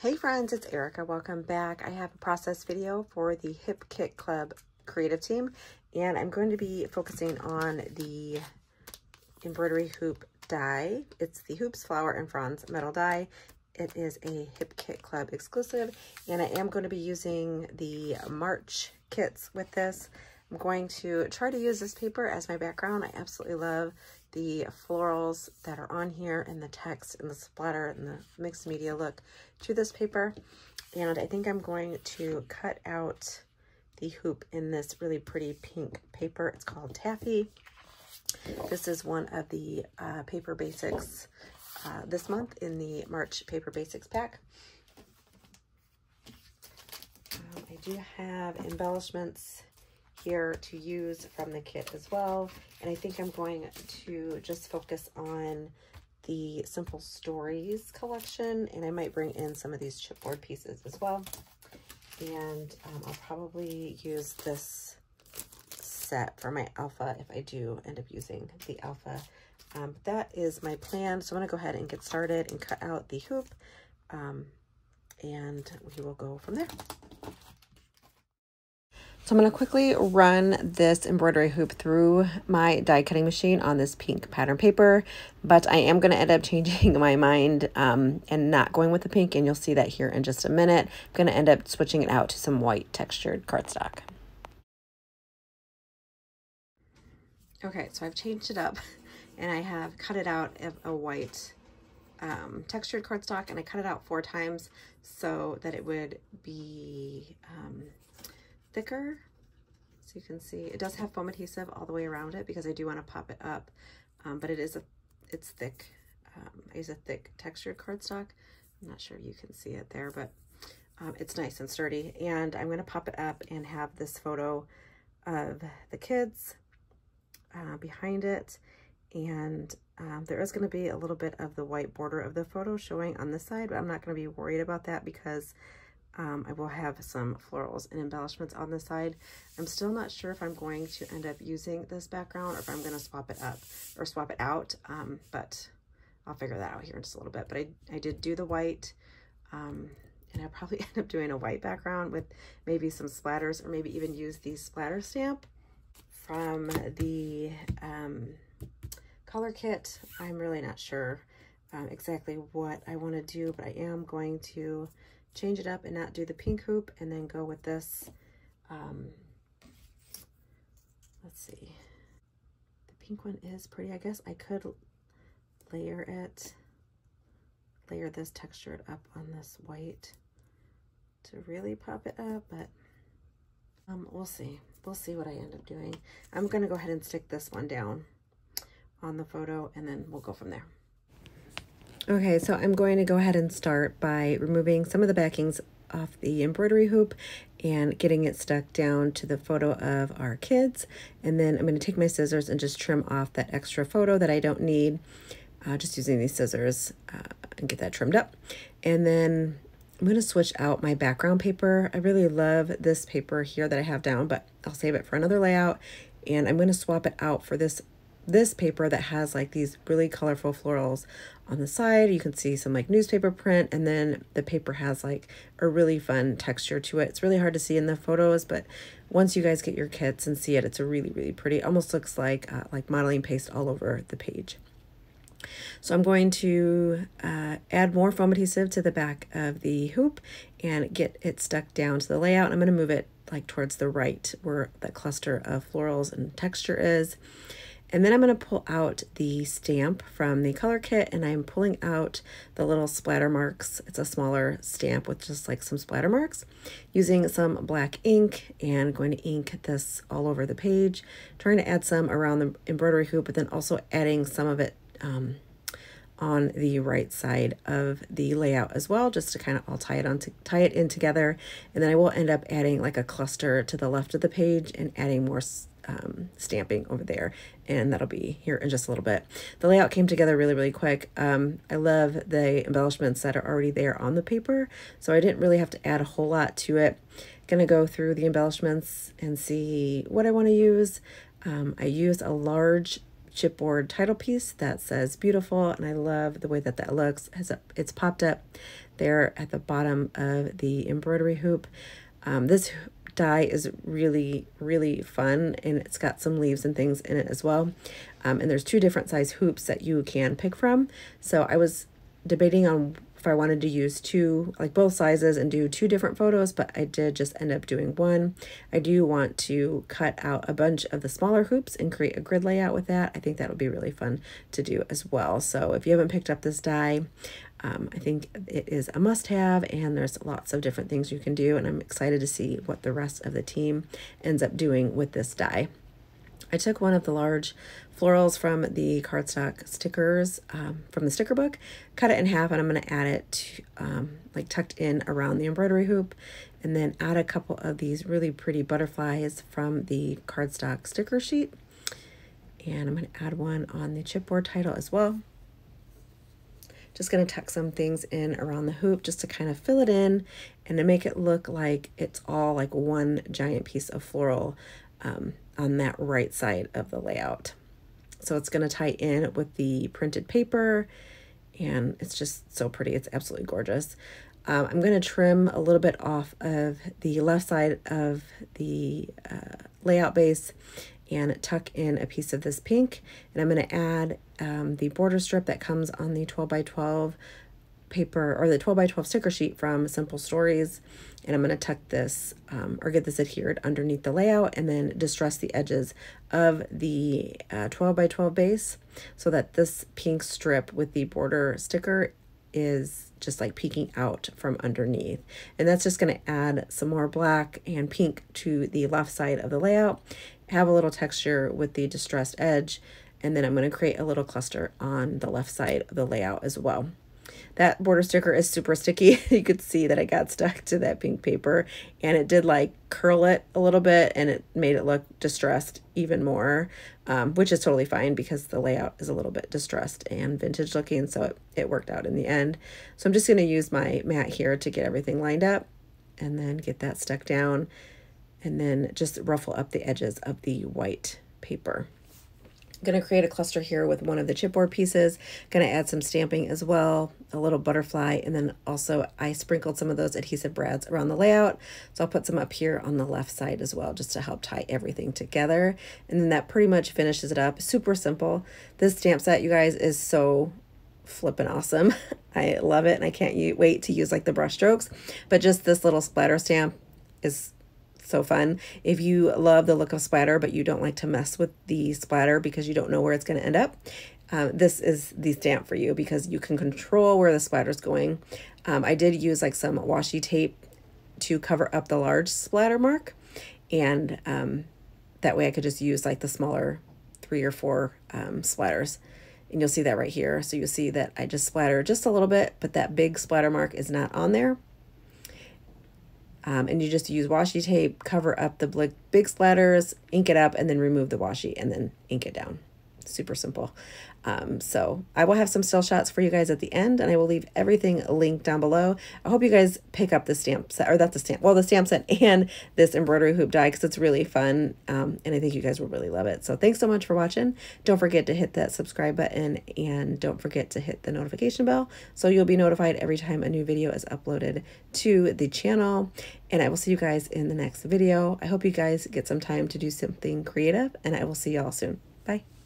Hey friends, it's Erica. Welcome back. I have a process video for the Hip Kit Club creative team, and I'm going to be focusing on the embroidery hoop die. It's the Hoops Flower and Fronds metal die. It is a Hip Kit Club exclusive, and I am going to be using the March kits with this. I'm going to try to use this paper as my background. I absolutely love the florals that are on here and the text and the splatter and the mixed media look to this paper. And I think I'm going to cut out the hoop in this really pretty pink paper. It's called Taffy. This is one of the uh, paper basics uh, this month in the March paper basics pack. Um, I do have embellishments here to use from the kit as well. And I think I'm going to just focus on the Simple Stories collection, and I might bring in some of these chipboard pieces as well. And um, I'll probably use this set for my alpha if I do end up using the alpha. Um, that is my plan. So I'm going to go ahead and get started and cut out the hoop, um, and we will go from there. So I'm going to quickly run this embroidery hoop through my die cutting machine on this pink pattern paper, but I am going to end up changing my mind um, and not going with the pink, and you'll see that here in just a minute. I'm going to end up switching it out to some white textured cardstock. Okay, so I've changed it up, and I have cut it out of a white um, textured cardstock, and I cut it out four times so that it would be... Um, thicker. So you can see it does have foam adhesive all the way around it because I do want to pop it up, um, but it is a, it's thick. Um, I use a thick textured cardstock. I'm not sure you can see it there, but um, it's nice and sturdy. And I'm going to pop it up and have this photo of the kids uh, behind it. And um, there is going to be a little bit of the white border of the photo showing on this side, but I'm not going to be worried about that because um, I will have some florals and embellishments on the side. I'm still not sure if I'm going to end up using this background or if I'm going to swap it up or swap it out, um, but I'll figure that out here in just a little bit. But I, I did do the white, um, and I'll probably end up doing a white background with maybe some splatters or maybe even use the splatter stamp from the um, color kit. I'm really not sure um, exactly what I want to do, but I am going to change it up and not do the pink hoop and then go with this. Um, let's see. The pink one is pretty. I guess I could layer it, layer this textured up on this white to really pop it up, but um, we'll see. We'll see what I end up doing. I'm going to go ahead and stick this one down on the photo and then we'll go from there. Okay, so I'm going to go ahead and start by removing some of the backings off the embroidery hoop and getting it stuck down to the photo of our kids. And then I'm going to take my scissors and just trim off that extra photo that I don't need, uh, just using these scissors uh, and get that trimmed up. And then I'm going to switch out my background paper. I really love this paper here that I have down, but I'll save it for another layout. And I'm going to swap it out for this this paper that has like these really colorful florals on the side. You can see some like newspaper print and then the paper has like a really fun texture to it. It's really hard to see in the photos, but once you guys get your kits and see it, it's a really, really pretty. almost looks like uh, like modeling paste all over the page. So I'm going to uh, add more foam adhesive to the back of the hoop and get it stuck down to the layout. I'm going to move it like towards the right where that cluster of florals and texture is. And then I'm going to pull out the stamp from the color kit and I'm pulling out the little splatter marks. It's a smaller stamp with just like some splatter marks using some black ink and going to ink this all over the page, trying to add some around the embroidery hoop, but then also adding some of it um, on the right side of the layout as well, just to kind of all tie it on to tie it in together. And then I will end up adding like a cluster to the left of the page and adding more um, stamping over there and that'll be here in just a little bit. The layout came together really, really quick. Um, I love the embellishments that are already there on the paper, so I didn't really have to add a whole lot to it. Gonna go through the embellishments and see what I wanna use. Um, I used a large chipboard title piece that says beautiful and I love the way that that looks as it's popped up there at the bottom of the embroidery hoop um, this die is really really fun and it's got some leaves and things in it as well um, and there's two different size hoops that you can pick from so I was debating on if I wanted to use two, like both sizes and do two different photos, but I did just end up doing one. I do want to cut out a bunch of the smaller hoops and create a grid layout with that. I think that would be really fun to do as well. So if you haven't picked up this die, um, I think it is a must-have and there's lots of different things you can do and I'm excited to see what the rest of the team ends up doing with this die. I took one of the large florals from the cardstock stickers um, from the sticker book, cut it in half, and I'm going to add it to, um, like tucked in around the embroidery hoop, and then add a couple of these really pretty butterflies from the cardstock sticker sheet. And I'm going to add one on the chipboard title as well. Just going to tuck some things in around the hoop just to kind of fill it in and to make it look like it's all like one giant piece of floral um, on that right side of the layout. So it's going to tie in with the printed paper and it's just so pretty. It's absolutely gorgeous. Um, I'm going to trim a little bit off of the left side of the uh, layout base and tuck in a piece of this pink. And I'm going to add um, the border strip that comes on the 12 by 12 paper or the 12 by 12 sticker sheet from Simple Stories. And I'm going to tuck this um, or get this adhered underneath the layout and then distress the edges of the uh, 12 by 12 base so that this pink strip with the border sticker is just like peeking out from underneath. And that's just going to add some more black and pink to the left side of the layout have a little texture with the distressed edge and then I'm going to create a little cluster on the left side of the layout as well. That border sticker is super sticky. you could see that I got stuck to that pink paper and it did like curl it a little bit and it made it look distressed even more, um, which is totally fine because the layout is a little bit distressed and vintage looking. So it, it worked out in the end. So I'm just going to use my mat here to get everything lined up and then get that stuck down and then just ruffle up the edges of the white paper. I'm going to create a cluster here with one of the chipboard pieces. Going to add some stamping as well, a little butterfly, and then also I sprinkled some of those adhesive brads around the layout. So I'll put some up here on the left side as well, just to help tie everything together. And then that pretty much finishes it up. Super simple. This stamp set, you guys, is so flipping awesome. I love it, and I can't wait to use like the brush strokes. But just this little splatter stamp is so fun. If you love the look of splatter, but you don't like to mess with the splatter because you don't know where it's going to end up, uh, this is the stamp for you because you can control where the splatter is going. Um, I did use like some washi tape to cover up the large splatter mark and um, that way I could just use like the smaller three or four um, splatters and you'll see that right here. So you'll see that I just splatter just a little bit, but that big splatter mark is not on there. Um, and you just use washi tape, cover up the big, big splatters, ink it up, and then remove the washi and then ink it down. Super simple. Um, so I will have some still shots for you guys at the end and I will leave everything linked down below. I hope you guys pick up the stamp set, or that's the stamp, well, the stamp set and this embroidery hoop die because it's really fun um, and I think you guys will really love it. So thanks so much for watching. Don't forget to hit that subscribe button and don't forget to hit the notification bell so you'll be notified every time a new video is uploaded to the channel. And I will see you guys in the next video. I hope you guys get some time to do something creative and I will see y'all soon. Bye.